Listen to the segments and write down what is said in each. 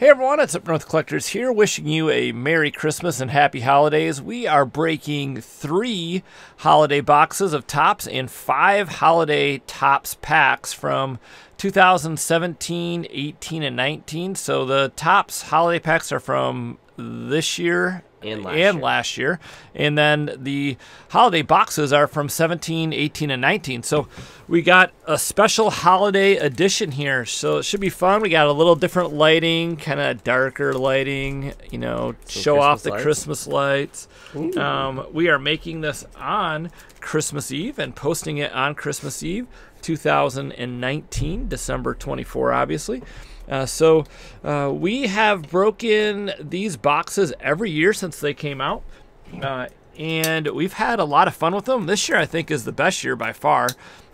Hey everyone, it's Up North Collectors here, wishing you a Merry Christmas and Happy Holidays. We are breaking three holiday boxes of Topps and five holiday Topps packs from 2017, 18, and 19. So the Topps holiday packs are from this year And last and year. last year. And then the holiday boxes are from 17, 18, and 19. So we got a special holiday edition here. So it should be fun. We got a little different lighting, kind of darker lighting, you know, show off the lights. Christmas lights. Um, we are making this on Christmas Eve and posting it on Christmas Eve 2019, December 24, obviously. Uh, so uh, we have broken these boxes every year since they came out. Uh, and we've had a lot of fun with them. This year, I think, is the best year by far.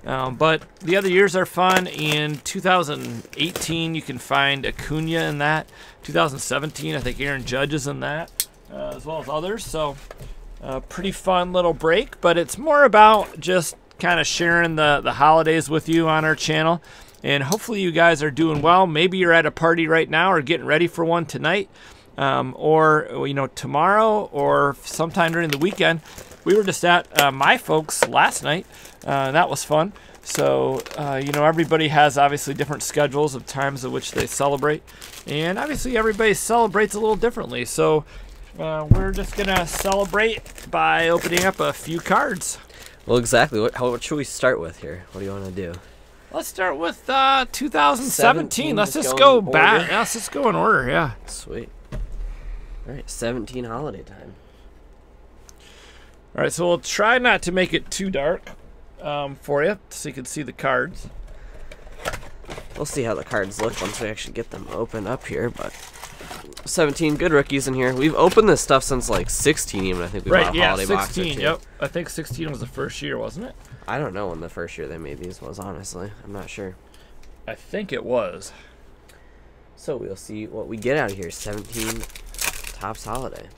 Um, but the other years are fun. In 2018, you can find Acuna in that. 2017, I think Aaron Judge is in that, uh, as well as others. So, uh, pretty fun little break. But it's more about just kind of sharing the, the holidays with you on our channel. And hopefully, you guys are doing well. Maybe you're at a party right now or getting ready for one tonight um, or you know tomorrow or sometime during the weekend. We were just at uh, my folks last night. Uh, that was fun. So uh, you know everybody has obviously different schedules of times at which they celebrate, and obviously everybody celebrates a little differently. So uh, we're just gonna celebrate by opening up a few cards. Well, exactly. What, how, what should we start with here? What do you want to do? Let's start with uh, 2017. Let's just go go back. Yeah, let's just go in order. Yeah. Sweet. All right, 17 holiday time. All right, so we'll try not to make it too dark um, for you, so you can see the cards. We'll see how the cards look once we actually get them open up here, but 17 good rookies in here. We've opened this stuff since like 16 even. I think we right, bought a yeah, holiday box or 16. Yep, I think 16 was the first year, wasn't it? I don't know when the first year they made these was, honestly. I'm not sure. I think it was. So we'll see what we get out of here. 17 Topps Holiday.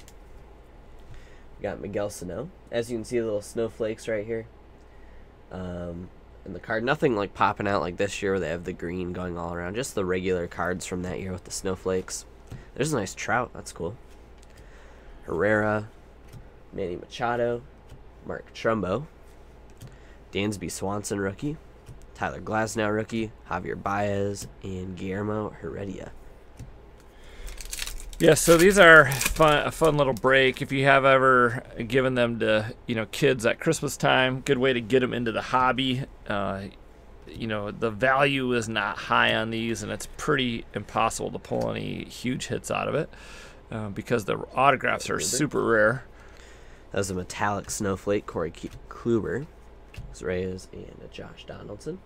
We got Miguel Sano. As you can see, the little snowflakes right here. Um, and the card, nothing like popping out like this year where they have the green going all around. Just the regular cards from that year with the snowflakes. There's a nice trout. That's cool. Herrera, Manny Machado, Mark Trumbo, Dansby Swanson rookie, Tyler Glasnow rookie, Javier Baez, and Guillermo Heredia. Yeah, so these are fun, a fun little break. If you have ever given them to you know kids at Christmas time, good way to get them into the hobby. Uh, you know the value is not high on these, and it's pretty impossible to pull any huge hits out of it uh, because the autographs are super rare. That was a metallic snowflake, Corey K- Kluber, Reyes, and a Josh Donaldson.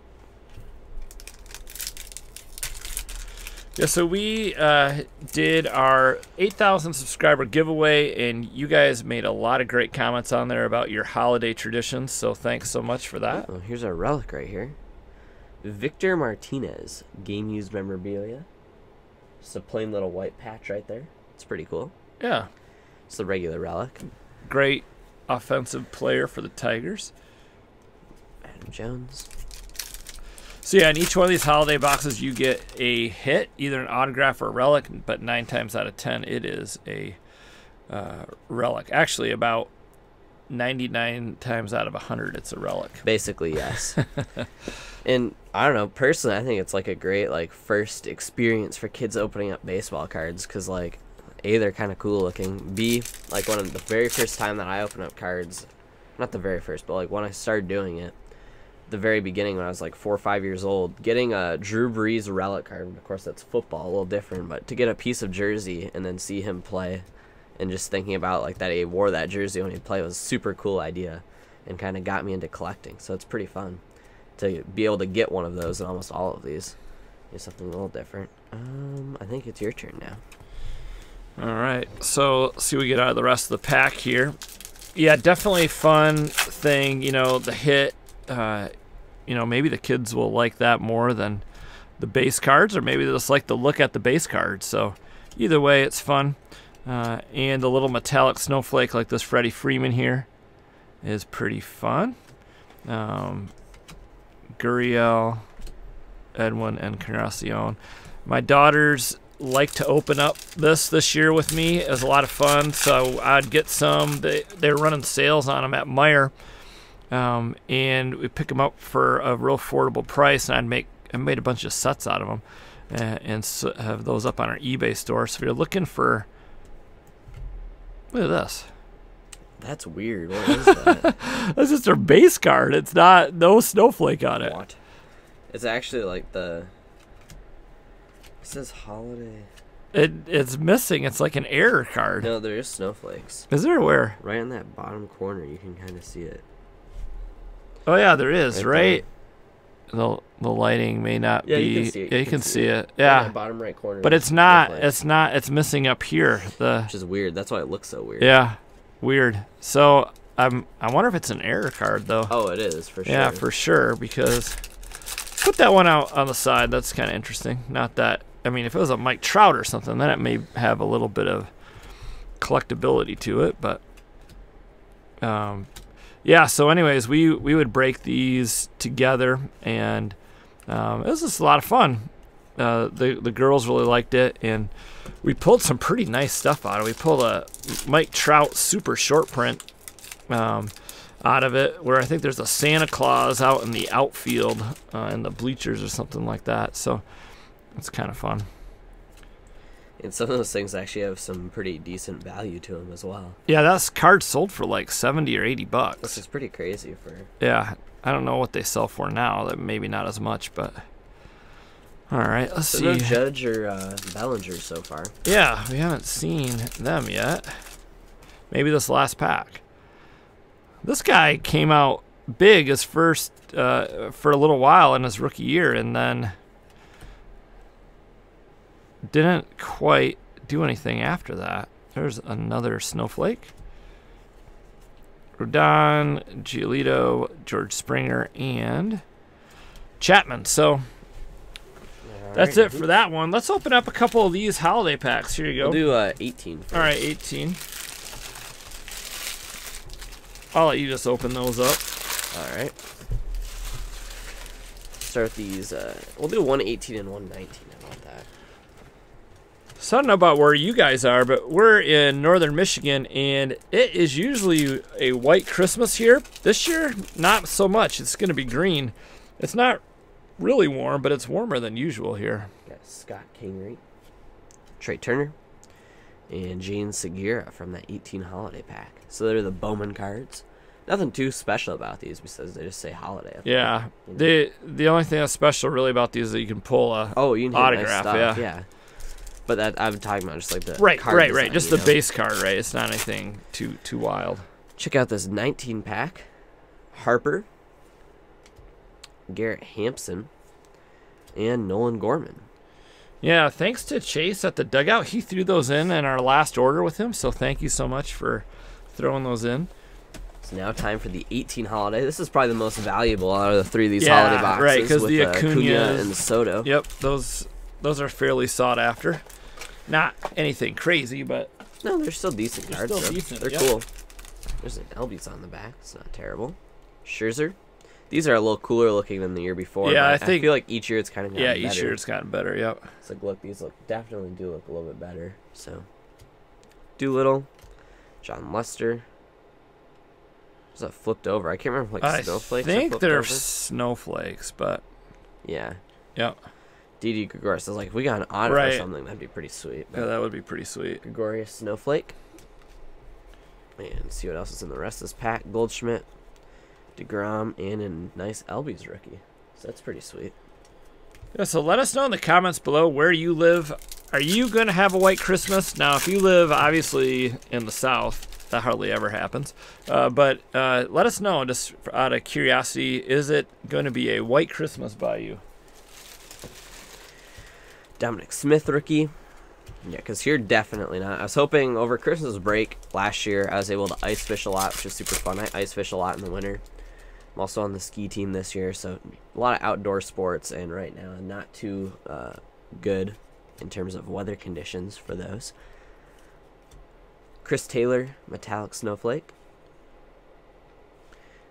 Yeah, so we uh, did our 8,000 subscriber giveaway, and you guys made a lot of great comments on there about your holiday traditions. So thanks so much for that. Oh, here's our relic right here. Victor Martinez, game used memorabilia. Just a plain little white patch right there. It's pretty cool. Yeah, It's the regular relic. great offensive player for the Tigers. Adam Jones. So yeah, in each one of these holiday boxes, you get a hit, either an autograph or a relic. But nine times out of ten, it is a uh, relic. Actually, about 99 times out of 100, it's a relic. Basically, yes. and I don't know, personally, I think it's like a great like first experience for kids opening up baseball cards because like a they're kind of cool looking. B like one of the very first time that I opened up cards, not the very first, but like when I started doing it, the very beginning when I was like four or five years old, getting a Drew Brees relic card. Of course, that's football, a little different, but to get a piece of jersey and then see him play, and just thinking about like that he wore that jersey when he played was a super cool idea, and kind of got me into collecting. So it's pretty fun to be able to get one of those in almost all of these. Is something a little different. Um, I think it's your turn now. All right, so see what we get out of the rest of the pack here. Yeah, definitely fun thing. You know, the hit. Uh, you know, maybe the kids will like that more than the base cards, or maybe they'll just like to look at the base cards. So either way, it's fun. Uh, and a little metallic snowflake like this Freddie Freeman here is pretty fun. Um, Gurriel, Edwin, and Encarnacion. My daughters like to open up this this year with me. It was a lot of fun. So I'd get some. They they were running sales on them at Meijer, um, and we pick them up for a real affordable price. And I'd make I made a bunch of sets out of them, and, and so have those up on our eBay store. So if you're looking for, look at this. That's weird. What is that? That's just their base card. It's not no snowflake on it. what? It's actually like the. It says holiday. It it's missing. It's like an error card. No, there is snowflakes. Is there where? Right in that bottom corner, you can kind of see it. Oh yeah, there is. Right Right. The the lighting may not Yeah, be. you can see it. Yeah, You you can can see it. In Yeah, bottom right corner. but it's not. It's not. It's missing up here. The which is weird. That's why it looks so weird. yeah, weird. So I'm. I wonder if it's an error card though. Oh, it is for sure. Yeah, for sure. Because put that one out on the side. That's kind of interesting. Not that. I mean, if it was a Mike Trout or something, then it may have a little bit of collectability to it. But um, yeah. So, anyways, we we would break these together, and um, it was just a lot of fun. Uh, the the girls really liked it, and we pulled some pretty nice stuff out of it. We pulled a Mike Trout super short print um, out of it, where I think there's a Santa Claus out in the outfield uh, in the bleachers or something like that. So it's kind of fun. And some of those things actually have some pretty decent value to them as well. Yeah, that's card sold for like seventy or eighty This bucks. is pretty crazy for. Yeah, I don't know what they sell for now. That maybe not as much, but all right. Let's So see. no Judge or uh, Bellinger so far. Yeah, we haven't seen them yet. Maybe this last pack. This guy came out big his first uh, for a little while in his rookie year, and then didn't quite do anything after that. There's another snowflake. Rodon, Giolito, George Springer, and Chapman. So that's it for that one. Let's open up a couple of these holiday packs. Here you go. We'll do uh, 18. First. All right, 18. I'll let you just open those up. All right. Start these. Uh, we'll do 118 and 119. I want that? So I don't know about where you guys are, but we're in northern Michigan, and it is usually a white Christmas here. This year, not so much. It's going to be green. It's not really warm, but it's warmer than usual here. Got Scott Kingery, Trea Turner, and Jean Segura from that 18 holiday pack. So they're the Bowman cards. Nothing too special about these besides they just say holiday. Yeah. you know? The the only thing that's special really about these is that you can pull a Oh, you can nice autograph, stuff, yeah. yeah. But that I'm talking about just like the right, right, right. Just the know? base card, right? It's not anything too too wild. Check out this 19 pack. Harper, Garrett Hampson, and Nolan Gorman. Yeah, thanks to Chase at the dugout. He threw those in in our last order with him, so thank you so much for throwing those in. It's now time for the 18 holiday. This is probably the most valuable out of the three of these Yeah, holiday boxes. right, 'cause with, the uh, Acuñas- and Soto. Yep, those those are fairly sought after. Not anything crazy, but No, they're still decent They're cards. still decent, They're yep. cool. There's an Albies on the back. It's not terrible. Scherzer. These are a little cooler looking than the year before. Yeah, I think- I feel like each year it's kind of yeah, each better. year it's gotten better. Yep. It's like look, these look definitely do look a little bit better. So, Doolittle, Jon Lester. Was that flipped over? I can't remember like I snowflakes. are think they're over. snowflakes, but Yeah. yeah, Didi Gregorius. I was like, if we got an auto or something, that'd be pretty sweet. yeah, that would be pretty sweet. Gregorius Snowflake. And see what else is in the rest of this pack. Goldschmidt, DeGrom, and a nice Albies rookie. So that's pretty sweet. Yeah, so let us know in the comments below where you live. Are you going to have a white Christmas? Now, if you live obviously in the South, that hardly ever happens. Uh, but uh, let us know, just out of curiosity, is it going to be a white Christmas by you? Dominic Smith rookie. Yeah, because here definitely not. I was hoping over Christmas break last year I was able to ice fish a lot, which is super fun. I ice fish a lot in the winter. I'm also on the ski team this year, so a lot of outdoor sports, and right now not too uh, good in terms of weather conditions for those. Chris Taylor, metallic snowflake.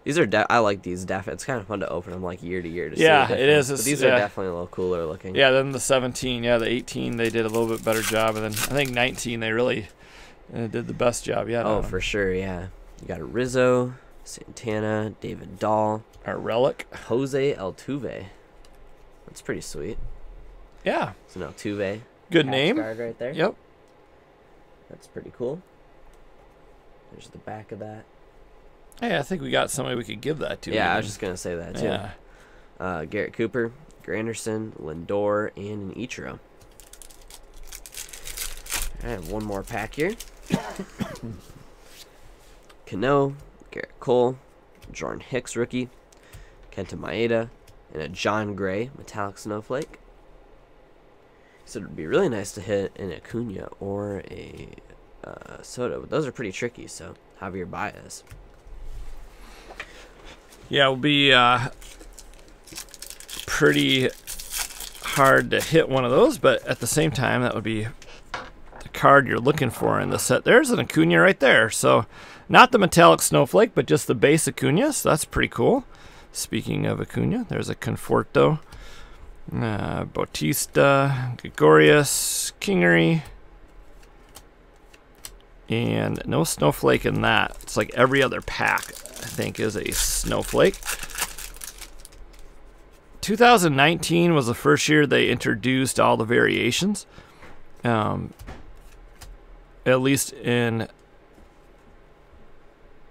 These are de- I like these def. It's kind of fun to open them like year to year to Yeah, see. the it is. These yeah. are definitely a little cooler looking. Yeah, then the 17, yeah, the 18, they did a little bit better job, and then I think 19, they really uh, did the best job. Yeah, Oh, for sure. Yeah. You got a Rizzo, Santana, David Dahl, our relic. Jose Altuve. That's pretty sweet. Yeah, It's an Altuve. good name. guard right there. Yep. That's pretty cool. There's the back of that. Hey, I think we got somebody we could give that to. yeah, I was just gonna say that too. yeah. Uh, Garrett Cooper, Granderson, Lindor, and an Ichiro. I have one more pack here. Cano, Gerrit Cole, Jordan Hicks rookie, Kenta Maeda, and a Jon Gray metallic snowflake. So it'd be really nice to hit an Acuna or a uh, Soto, but those are pretty tricky. So Javier Baez. Yeah, it will be uh, pretty hard to hit one of those, but at the same time, that would be the card you're looking for in the set. There's an Acuna right there. So, not the metallic snowflake, but just the base Acuna. So, that's pretty cool. Speaking of Acuna, there's a Conforto, uh, Bautista, Gregorius, Kingery. And no snowflake in that. It's like every other pack, I think, is a snowflake. 2019 was the first year they introduced all the variations. Um, at least in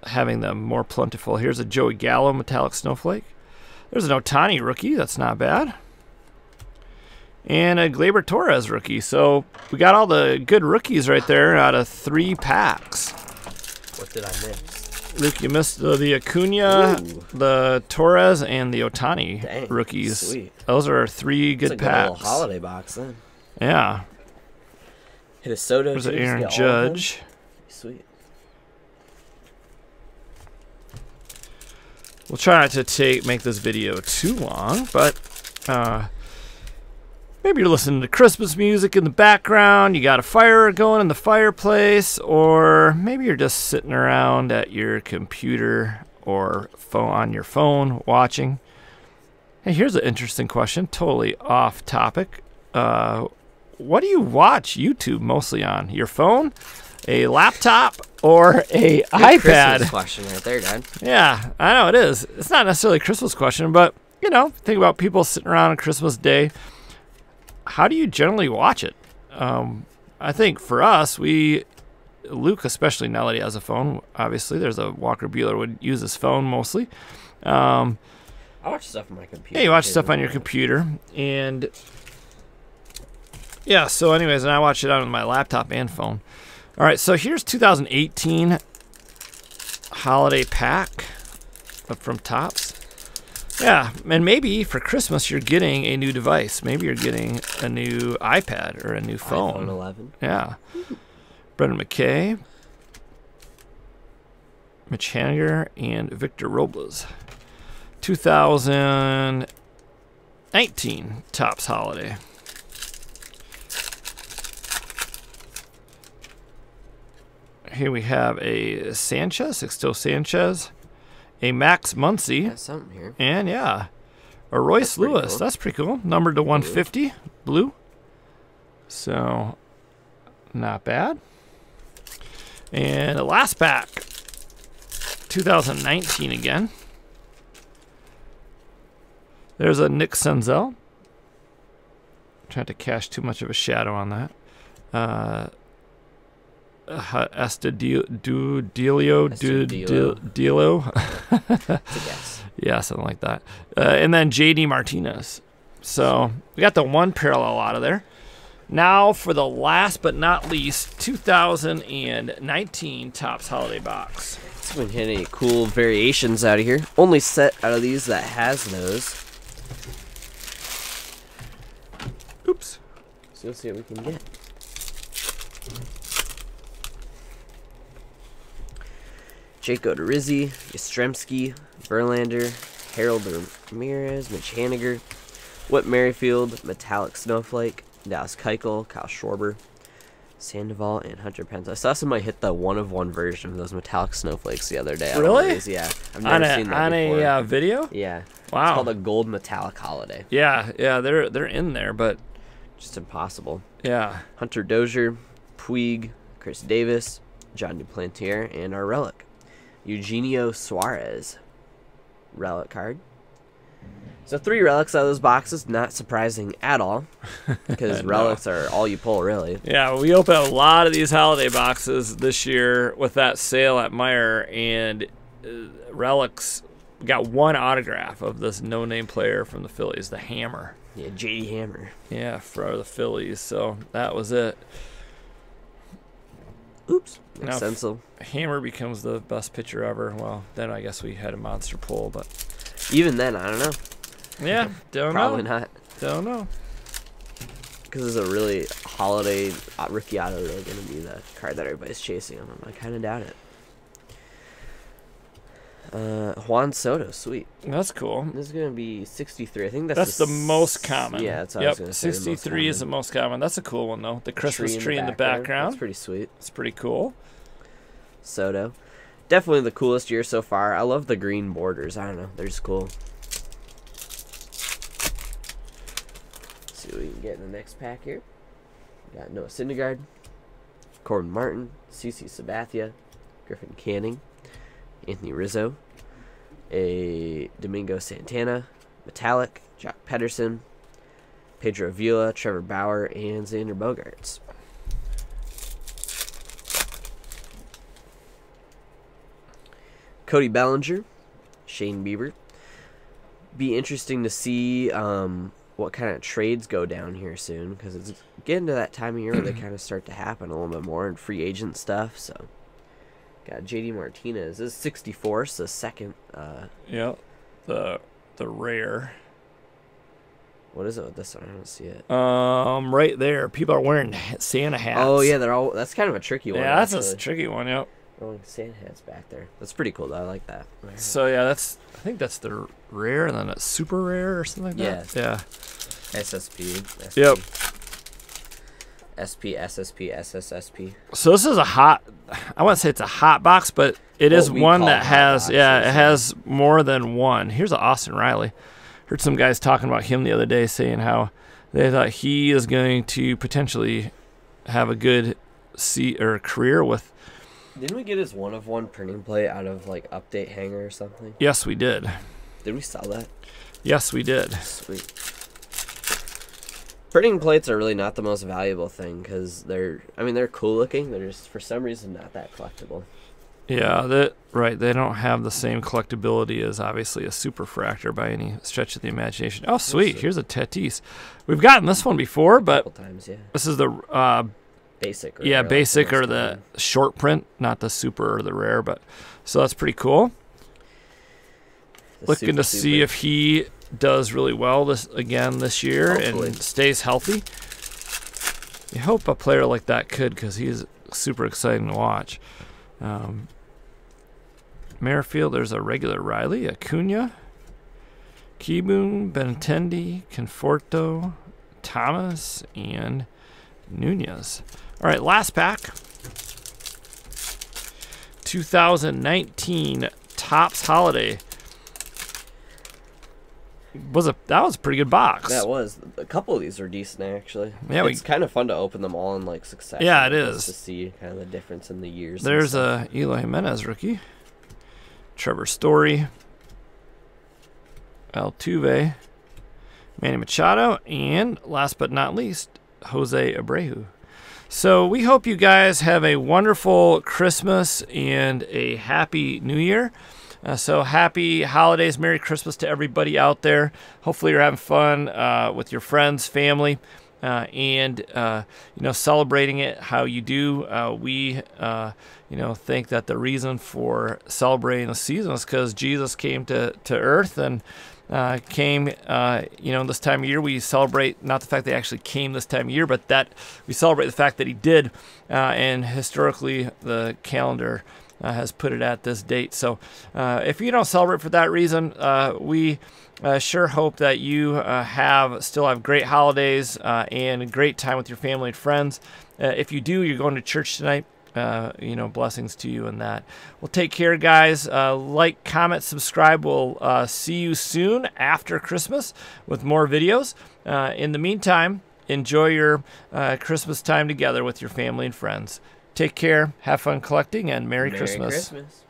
having them more plentiful. Here's a Joey Gallo metallic snowflake. There's an Ohtani rookie. That's not bad. And a Gleyber Torres rookie. So we got all the good rookies right there out of three packs. What did I miss? Luke, you missed the, the Acuna, Ooh. the Torres, and the Ohtani Dang, rookies. sweet. Those are three good a good little packs. holiday box then. Yeah. Hit a Soto. There's an Aaron get all of them. Judge. Sweet. We'll try not to take make this video too long, but uh, maybe you're listening to Christmas music in the background. You got a fire going in the fireplace, or maybe you're just sitting around at your computer or phone on your phone watching. Hey, here's an interesting question, totally off topic. Uh, what do you watch YouTube mostly on? Your phone, a laptop, or a Good iPad? Christmas question right there, Dad. Yeah, I know it is. It's not necessarily a Christmas question, but you know, think about people sitting around on Christmas Day. How do you generally watch it? Um, I think for us, we, Luke, especially now that he has a phone, obviously, there's a Walker Buehler would use his phone mostly. Um, I watch stuff on my computer. yeah, you watch stuff on your computer, and yeah. So, anyways, and I watch it on my laptop and phone. All right, so here's 2018 holiday pack from Topps. Yeah, and maybe for Christmas you're getting a new device. Maybe you're getting a new iPad or a new phone. iPhone 11. Yeah. Brendan McKay, Mitch Haniger, and Victor Robles. 2019 Topps Holiday. Here we have a Sanchez, Sixto Sanchez, a Max Muncy, Got something here. and yeah, a Royce pretty Lewis. cool. That's pretty cool. Numbered to 150, blue. So, not bad. And the last pack, 2019 again. There's a Nick Senzel. Trying to cash too much of a shadow on that. Uh, uh, Estadio, du, Delio, du, Astudillo. Dilo. It's. Yeah, something like that. Uh, and then JD Martinez. So we got the one parallel out of there. Now for the last but not least, 2019 Topps Holiday Box. We can hit any cool variations out of here. Only set out of these that has those. Oops. So we'll see what we can get. Jake Odorizzi, Yastrzemski, Verlander, Harold Ramirez, Mitch Haniger, Whit Merrifield, Metallic Snowflake, Dallas Keuchel, Kyle Schwarber, Sandoval and Hunter Pence. I saw somebody hit the one of one version of those metallic snowflakes the other day. Really? Yeah. I've never on a seen that on before. a uh, video. yeah. Wow. It's called a gold metallic holiday. Yeah, yeah, they're they're in there, but Just impossible. yeah, Hunter Dozier, Puig, Chris Davis, Jon Duplantier, and our relic, Eugenio Suarez. Relic card. So three relics out of those boxes, not surprising at all, because No. relics are all you pull, really. yeah. We opened a lot of these holiday boxes this year with that sale at Meijer and uh, relics. Got one autograph of this no-name player from the Phillies, the Hammer. Yeah, JD Hammer. Yeah, for the Phillies. So that was it. Oops. Now, Makes sense. though. Hammer becomes the best pitcher ever. Well, then I guess we had a monster pull, but Even then, I don't know. yeah, don't Probably know. not. Don't know. Because it's a really holiday uh, rookie auto really going to be the card that everybody's chasing. I'm, I kind of doubt it. Uh, Juan Soto, sweet. That's cool. This is gonna be 63. I think that's That's the, the most common. Yeah, that's yep. was gonna say. the 63 is the most common. That's a cool one though. The Christmas tree, in the background. That's pretty sweet. It's pretty cool. Soto, definitely the coolest year so far. I love the green borders. I don't know, they're just cool. see what we can get in the next pack here. We got Noah Syndergaard, Corbin Martin, CC Sabathia, Griffin Canning, Anthony Rizzo, a Domingo Santana, Metallic, Joc Pederson, Pedro Avila, Trevor Bauer, and Xander Bogaerts. Cody Bellinger, Shane Bieber. Be interesting to see um, what kind of trades go down here soon because it's getting to that time of year where they kind of start to happen a little bit more in free agent stuff. So, got JD Martinez. This is 64, so second. Uh, Yep. The the rare. what is it with this one? I don't see it. Um, right there. People are wearing Santa hats. Oh yeah, they're all. That's kind of a tricky one. Yeah, that's actually. a tricky one. Yep. Oh, Santa hats back there. That's pretty cool. Though. I like that. So yeah, that's. I think that's the rare, and then a super rare or something like that. Yeah. SSP. SP, Yep. SP, SSP, SSSP. So this is a hot. I wouldn't say it's a hot box, but it is one that has. boxes, Yeah, it has more than one. Here's a Austin Riley. Heard some guys talking about him the other day, saying how they thought he is going to potentially have a good see or career with. Didn't we get his one of one printing plate out of like update hanger or something? Yes, we did. Did we sell that? Yes, we did. Sweet. Printing plates are really not the most valuable thing because they're, I mean, they're cool looking. They're just for some reason not that collectible. Yeah, that right. They don't have the same collectability as obviously a superfractor by any stretch of the imagination. Oh, sweet! Here's a Tatis. We've gotten this one before, but times, yeah. this is the uh, Basic. or yeah basic or the common. short print, not the super or the rare. But so that's pretty cool. The Looking super, to see super. if he does really well this again this year Hopefully. and stays healthy. You hope a player like that could, because he's super exciting to watch. Um, Merrifield, there's a regular Riley, Acuna, Kieboom, Benintendi, Conforto, Thomas, and Nunez. All right, last pack. 2019 Topps Holiday. Was a that was a pretty good box. That was a couple of these are decent actually. Yeah, we- it's kind of fun to open them all in like succession. Yeah, it is to see kind of the difference in the years. There's a uh, Eloy Jimenez rookie. Trevor Story. Altuve. Manny Machado. And last but not least, Jose Abreu. So we hope you guys have a wonderful Christmas and a happy New Year. Uh, so happy holidays, Merry Christmas to everybody out there. Hopefully you're having fun uh, with your friends, family, uh, and uh, you know celebrating it how you do. Uh, we uh, you know think that the reason for celebrating the season is because Jesus came to to Earth and. Uh, came, uh, you know, this time of year. We celebrate not the fact he actually came this time of year, but that we celebrate the fact that he did. Uh, and historically, the calendar uh, has put it at this date. So uh, if you don't celebrate for that reason, we sure hope that you have still have great holidays and a great time with your family and friends. If you do, you're going to church tonight. Uh, you know, blessings to you in that. Well, take care, guys. Uh, like, comment, subscribe. We'll uh, see you soon after Christmas with more videos. Uh, in the meantime, enjoy your uh, Christmas time together with your family and friends. Take care, have fun collecting, and Merry, Merry Christmas. Christmas.